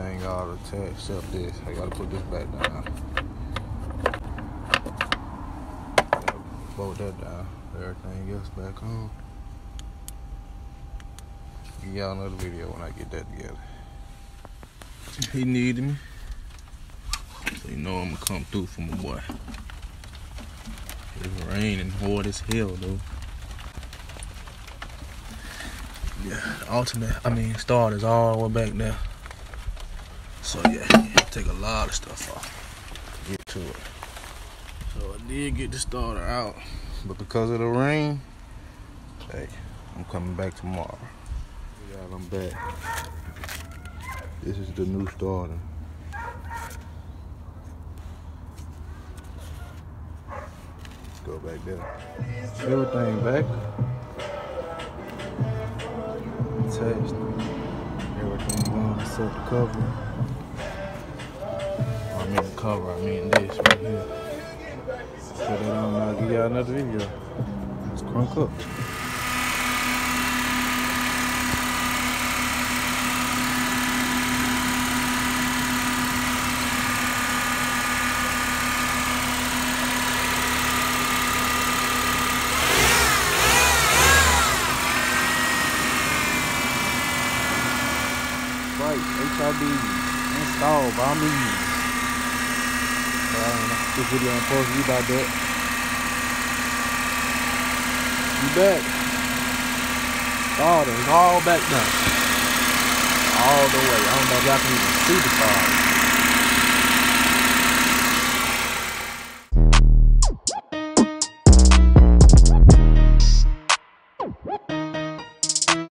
attach except this. I gotta put this back down. Bolt that down. Everything else back on. Y'all another video when I get that together. He needed me. So you know I'm gonna come through for my boy. It's raining hard as hell though. Yeah, the alternate, I mean starters all the way back there. So yeah, take a lot of stuff off. Get to it. So I did get the starter out, but because of the rain, hey, I'm coming back tomorrow. Y'all, I'm back. This is the new starter. Let's go back there. Everything back. Attached. Everything on except the cover. Cover, I mean this right here. Put that and I'll give y'all another video. Let's crunk up. Right, HID installed by me. This video supposed to be about that. You back. Started, it's all back now. All the way. I don't know if y'all can even see the starter.